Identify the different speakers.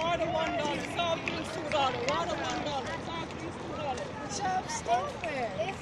Speaker 1: Water one dollar, soft drinks two dollar, water one dollar, soft drinks two dollar.
Speaker 2: Chop, stop it.